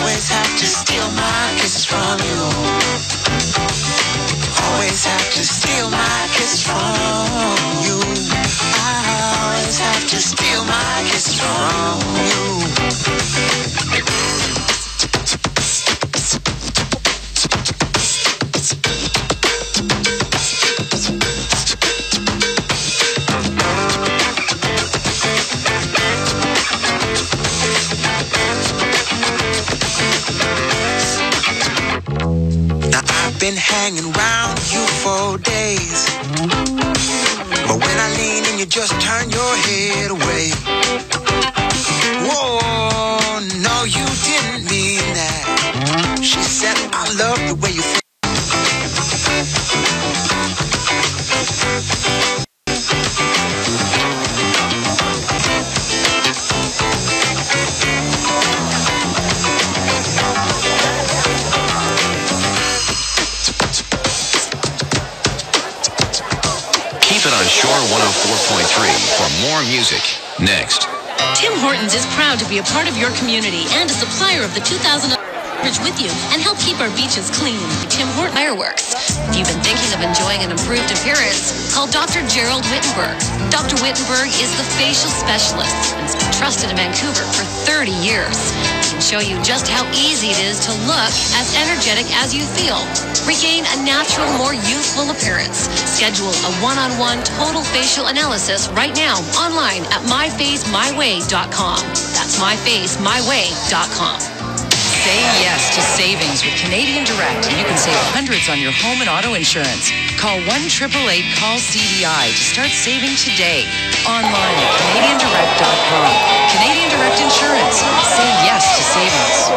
Always have to steal my kisses from you. Always have to steal my kisses from you. I always have to steal my kiss from you. Hanging around you for days. But when I lean in, you just turn your head music. Next. Tim Hortons is proud to be a part of your community and a supplier of the 2000 With you and help keep our beaches clean. Tim Hortons Fireworks. If you've been thinking of enjoying an improved appearance, call Dr. Gerald Wittenberg. Dr. Wittenberg is the facial specialist and has been trusted in Vancouver for 30 years. He can show you just how easy it is to look as energetic as you feel. Regain a natural, more youthful appearance. Schedule a one-on-one total facial analysis right now online at myfacemyway.com. That's myfacemyway.com. Say yes to savings with Canadian Direct, and you can save hundreds on your home and auto insurance. Call 1 888 call CDI to start saving today. Online at CanadianDirect.com. Canadian Direct Insurance. Say yes to savings.